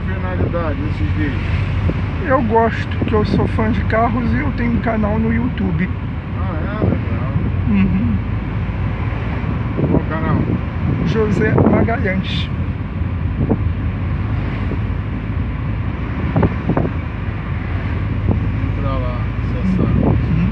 finalidade desses vídeos? Eu gosto, que eu sou fã de carros e eu tenho um canal no YouTube. Ah, é? Legal. Uhum. Qual canal? José Magalhães. Entra lá, acessar. Uhum.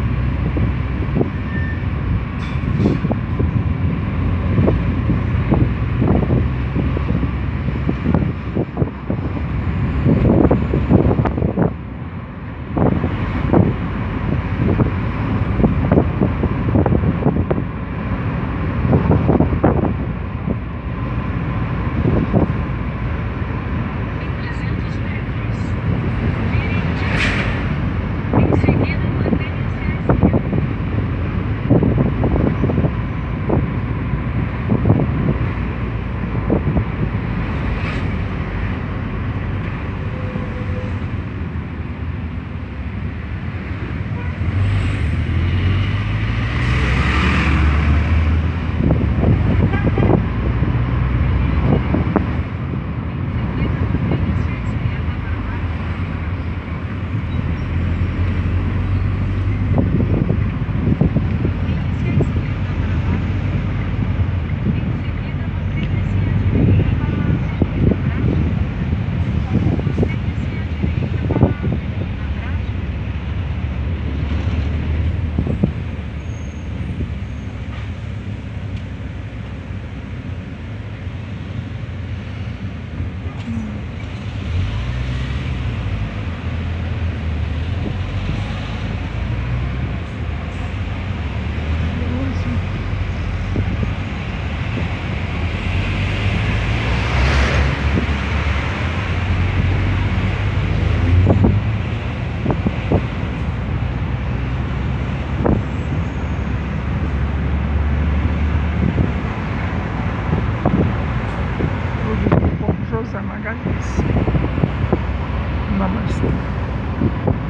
José Magalhães. Namastê.